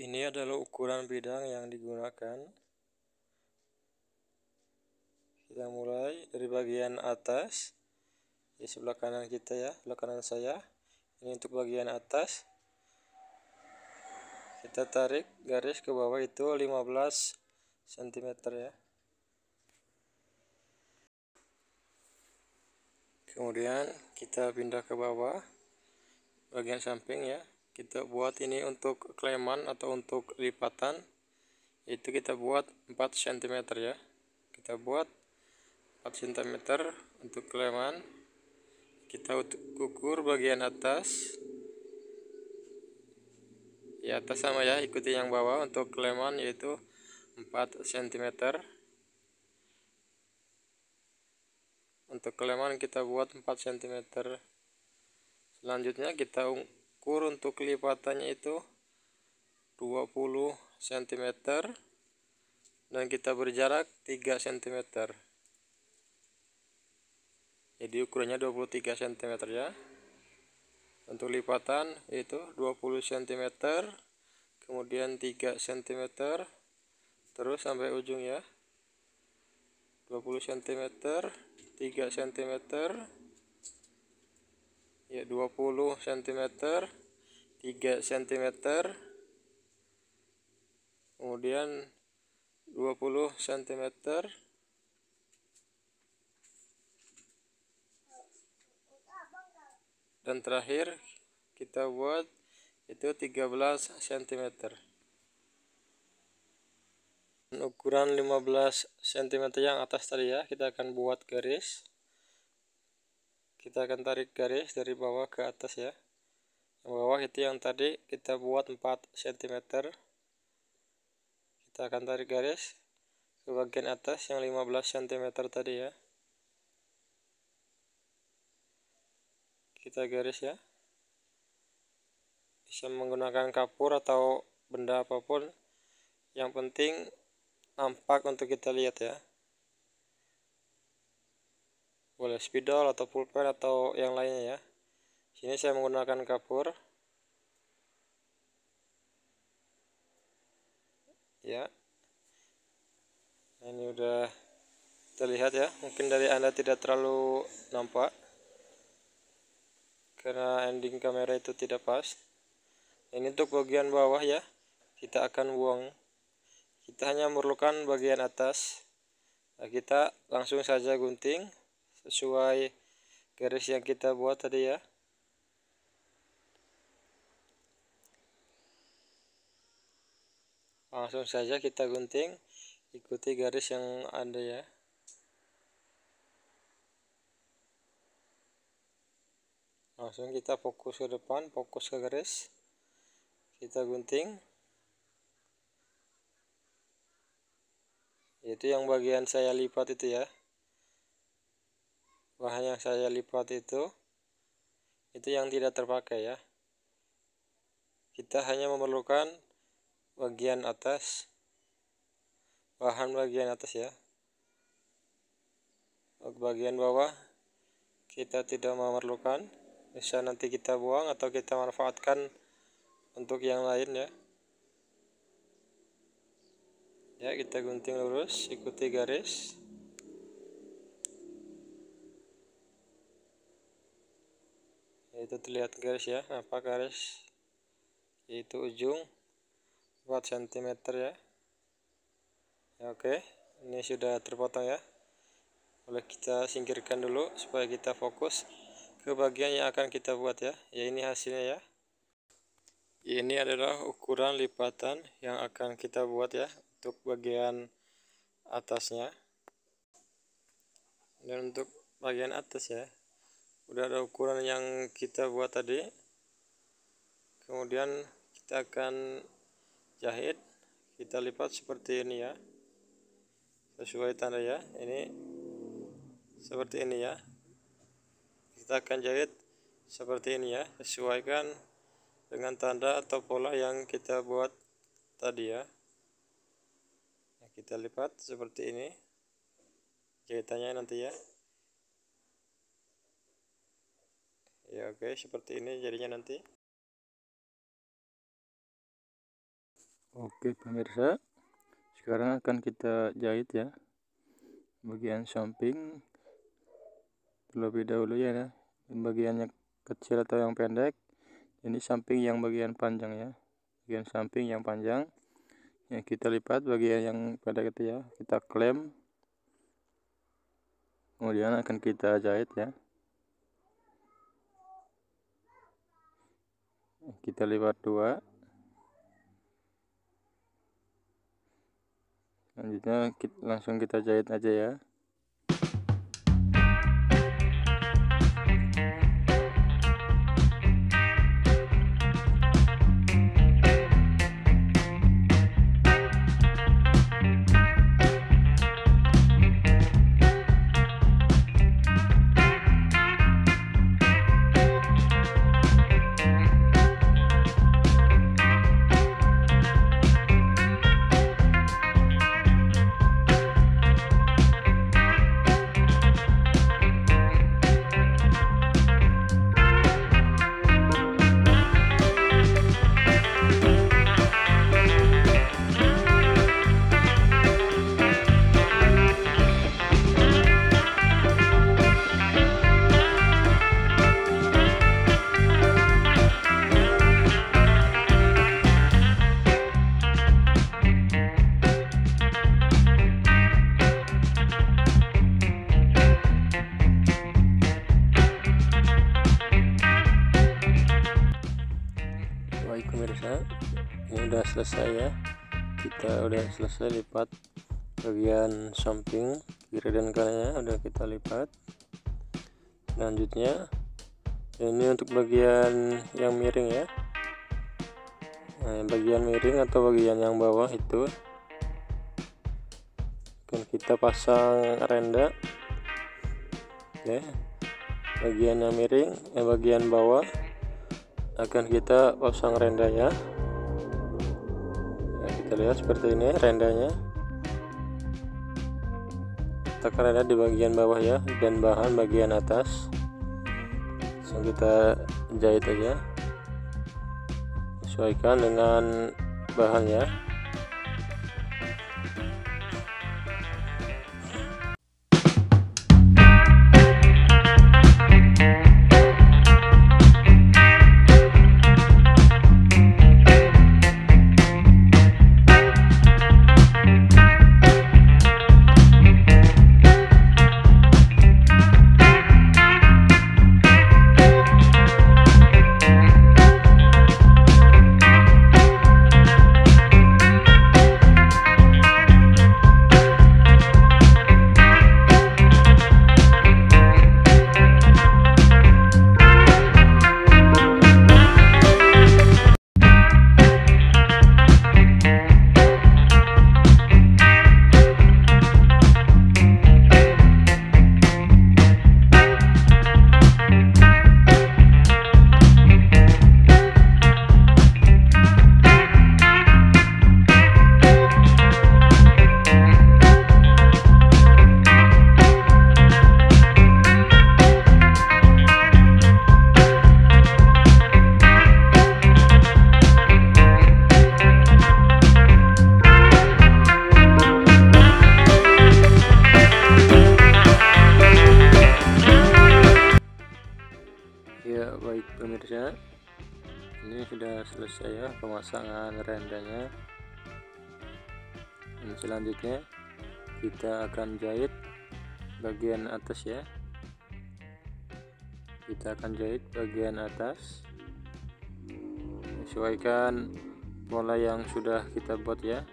Ini adalah ukuran bidang yang digunakan. Kita mulai dari bagian atas di sebelah kanan kita ya, sebelah kanan saya. Ini untuk bagian atas. Kita tarik garis ke bawah itu 15 cm ya. Kemudian kita pindah ke bawah bagian samping ya kita buat ini untuk kleman atau untuk lipatan. Itu kita buat 4 cm ya. Kita buat 4 cm untuk kleman. Kita ukur bagian atas. Di atas sama ya ikuti yang bawah untuk kleman yaitu 4 cm untuk kleman kita buat 4 cm selanjutnya kita ukur untuk lipatannya itu 20 cm dan kita berjarak 3 cm jadi ukurannya 23 cm ya. Untuk lipatan itu 20 cm kemudian 3 cm terus sampai ujung ya. 20 cm 3 cm ya 20 cm 3 cm kemudian 20 cm dan terakhir kita buat itu 13 cm ukuran 15 cm yang atas tadi ya kita akan buat garis kita akan tarik garis dari bawah ke atas ya. Yang bawah itu yang tadi kita buat 4 cm kita akan tarik garis ke bagian atas yang 15 cm tadi ya. Kita garis ya. Bisa menggunakan kapur atau benda apa pun. Yang penting nampak untuk kita lihat ya boleh spidol atau pulpen atau yang lainnya ya. Sini saya menggunakan kapur. Ya. Ini udah terlihat ya. Mungkin dari anda tidak terlalu nampak. Karena ending kamera itu tidak pas. Ini untuk bagian bawah ya. Kita akan buang. Kita hanya memerlukan bagian atas. Nah, kita langsung saja gunting sesuai garis yang kita buat tadi ya. Langsung saja kita gunting ikuti garis yang ada ya. Langsung kita fokus ke depan fokus ke garis. Kita gunting. Itu yang bagian saya lipat itu ya bahan yang saya lipat itu itu yang tidak terpakai ya. Kita hanya memerlukan bagian atas bahan bagian atas ya. Bagian bawah kita tidak memerlukan. Bisa nanti kita buang atau kita manfaatkan untuk yang lain ya. Ya kita gunting lurus ikuti garis itu terlihat garis ya. Apa garis? Itu ujung. 4 cm ya. ya oke. Ini sudah terpotong ya. Boleh kita singkirkan dulu supaya kita fokus ke bagian yang akan kita buat ya. Ya ini hasilnya ya. Ini adalah ukuran lipatan yang akan kita buat ya untuk bagian atasnya. Dan untuk bagian atas ya udah ada ukuran yang kita buat tadi. Kemudian kita akan jahit. Kita lipat seperti ini ya. Sesuai tanda ya. Ini seperti ini ya. Kita akan jahit seperti ini ya. Sesuaikan dengan tanda atau pola yang kita buat tadi ya. Kita lipat seperti ini. Jahitannya nanti ya ya oke seperti ini jadinya nanti. Oke pemirsa. Sekarang akan kita jahit ya. Bagian samping. Terlebih dahulu ya bagiannya kecil atau yang pendek. Ini samping yang bagian panjang ya. Bagian samping yang panjang. Ya kita lipat bagian yang pendek itu ya. Kita klem. Kemudian akan kita jahit ya kita lipat dua. Selanjutnya langsung kita jahit aja ya selesai ya. Kita udah selesai lipat bagian samping kiri dan kanannya udah kita lipat. Selanjutnya ini untuk bagian yang miring ya. Nah, bagian miring atau bagian yang bawah itu akan kita pasang renda. Ya bagian yang miring eh, bagian bawah akan kita pasang rendanya. ya, lihat seperti ini rendanya tekan renda di bagian bawah ya dan bahan bagian atas. Langsung kita jahit aja. Sesuaikan dengan bahannya sudah selesai ya pemasangan rendanya dan selanjutnya kita akan jahit bagian atas ya. Kita akan jahit bagian atas. Sesuaikan pola yang sudah kita buat ya.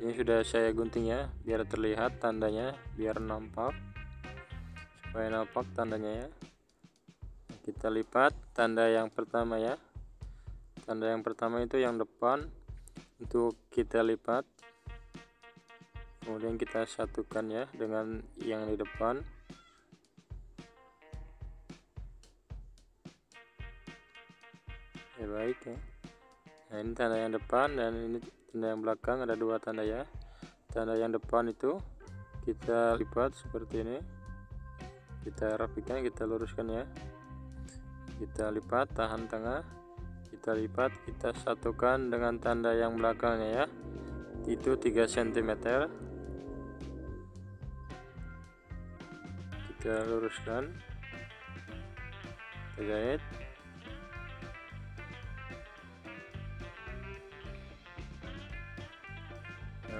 Ini sudah saya gunting ya biar terlihat tandanya biar nampak. Supaya nampak tandanya ya. Kita lipat tanda yang pertama ya tanda yang pertama itu yang depan untuk kita lipat. Kemudian kita satukan ya dengan yang di depan. Ya baik ya. Nah ini tanda yang depan dan ini tanda yang belakang ada dua tanda ya. Tanda yang depan itu kita lipat seperti ini. Kita rapikan kita luruskan ya. Kita lipat tahan tengah kita lipat kita satukan dengan tanda yang belakangnya ya. Itu 3 cm kita luruskan. Kita jahit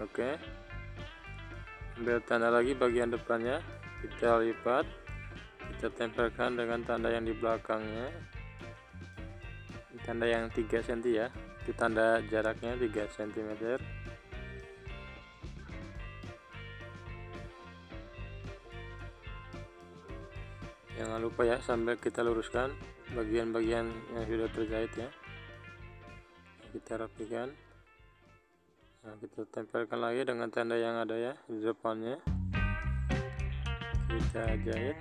oke. Ambil tanda lagi bagian depannya. Kita lipat. Kita tempelkan dengan tanda yang di belakangnya tanda yang 3 cm ya. Itu tanda jaraknya 3 cm jangan lupa ya sambil kita luruskan bagian-bagian yang sudah terjahit ya. Kita rapikan. Nah kita tempelkan lagi dengan tanda yang ada ya di depannya kita jahit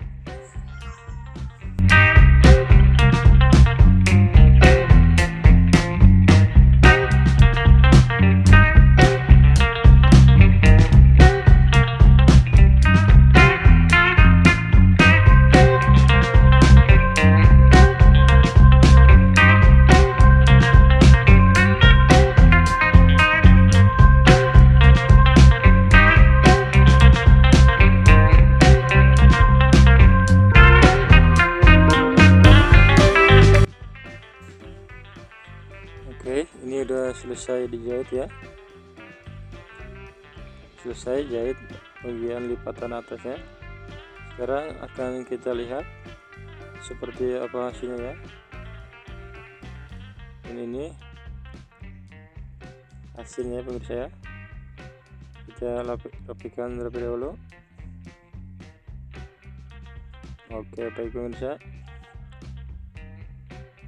selesai dijahit ya. Selesai jahit bagian lipatan atasnya. Sekarang akan kita lihat seperti apa hasilnya ya. Ini ini hasilnya pemirsa ya. Kita rapikan terlebih dahulu. Oke, baik pemirsa.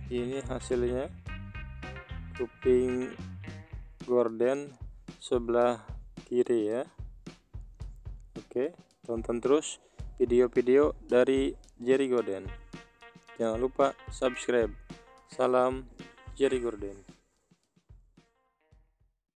Ini hasilnya kuping gorden sebelah kiri ya. Oke tonton terus video-video dari Jerry Gordon. Jangan lupa subscribe. Salam Jerry Gordon